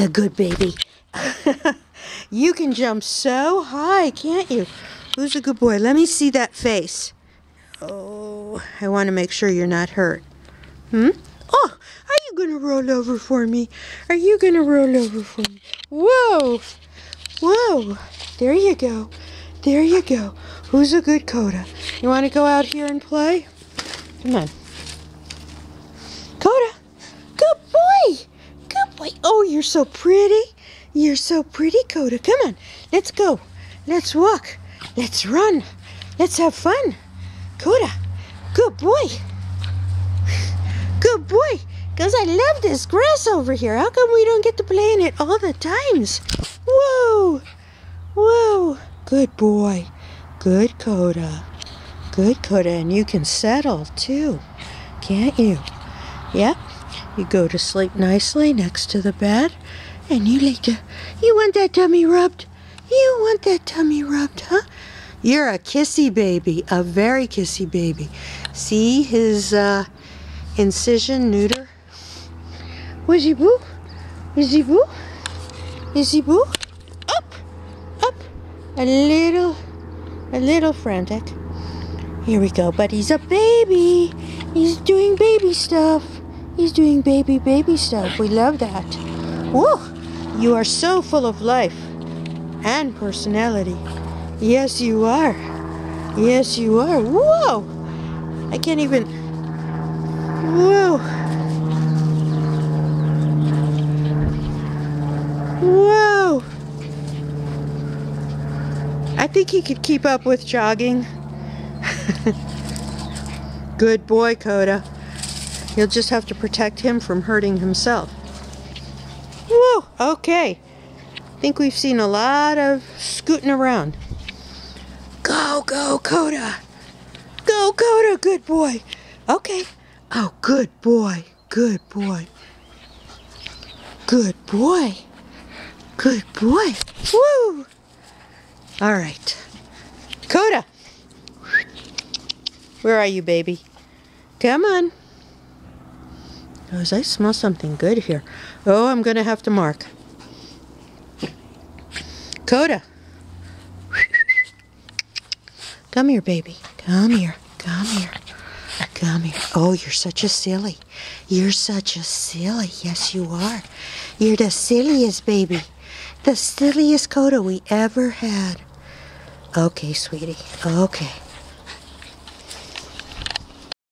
the good baby. you can jump so high, can't you? Who's a good boy? Let me see that face. Oh, I want to make sure you're not hurt. Hmm? Oh, are you going to roll over for me? Are you going to roll over for me? Whoa! Whoa! There you go. There you go. Who's a good Koda? You want to go out here and play? Come on. Koda! Good boy! Good boy. Oh, you're so pretty. You're so pretty, Koda. Come on. Let's go. Let's walk. Let's run. Let's have fun. Koda. Good boy. Good boy. Because I love this grass over here. How come we don't get to play in it all the times? Whoa. Whoa. Good boy. Good Koda. Good Koda. And you can settle too. Can't you? Yeah. You go to sleep nicely next to the bed. And you like to. You want that tummy rubbed? You want that tummy rubbed, huh? You're a kissy baby. A very kissy baby. See his uh, incision neuter? He boo? He boo? He boo? Up! Up! A little, a little frantic. Here we go, but he's a baby. He's doing baby stuff. He's doing baby, baby stuff. We love that. Whoa! You are so full of life and personality. Yes, you are. Yes, you are. Whoa! I can't even. Whoa! Whoa! I think he could keep up with jogging. Good boy, Koda. You'll just have to protect him from hurting himself. Whoa, okay. I think we've seen a lot of scooting around. Go, go, Koda. Go, Koda, good boy. Okay. Oh, good boy. Good boy. Good boy. Good boy. Woo! All right. Koda. Where are you, baby? Come on. Oh, I smell something good here. Oh, I'm going to have to mark. Koda. Come here, baby. Come here. Come here. Come here. Oh, you're such a silly. You're such a silly. Yes, you are. You're the silliest baby. The silliest Koda we ever had. Okay, sweetie. Okay.